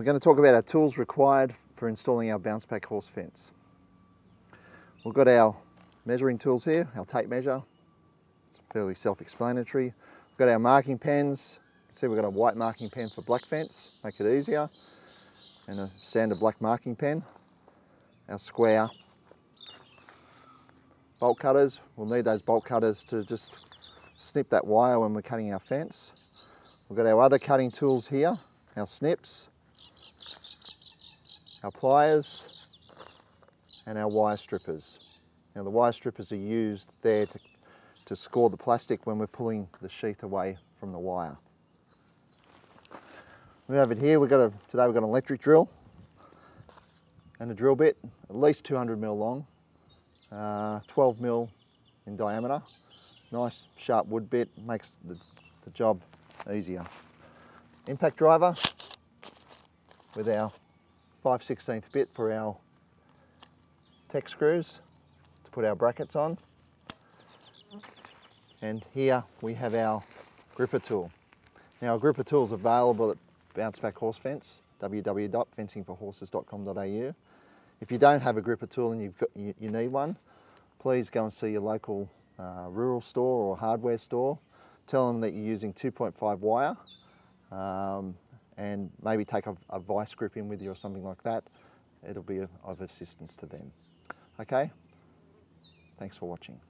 We're going to talk about our tools required for installing our bounce back horse fence. We've got our measuring tools here, our tape measure. It's fairly self-explanatory. We've got our marking pens. See we've got a white marking pen for black fence, make it easier. And a standard black marking pen. Our square bolt cutters. We'll need those bolt cutters to just snip that wire when we're cutting our fence. We've got our other cutting tools here, our snips, our pliers and our wire strippers. Now the wire strippers are used there to, to score the plastic when we're pulling the sheath away from the wire. We have it here, we've got a, today we've got an electric drill and a drill bit, at least 200 mil long, uh, 12 mil in diameter. Nice sharp wood bit, makes the, the job easier. Impact driver with our 5 16th bit for our tech screws to put our brackets on. And here we have our gripper tool. Now, a gripper tool is available at Bounce Back Horse Fence, www.fencingforhorses.com.au. If you don't have a gripper tool and you've got, you, you need one, please go and see your local uh, rural store or hardware store. Tell them that you're using 2.5 wire um, and maybe take a, a vice grip in with you or something like that. It'll be of assistance to them. Okay? Thanks for watching.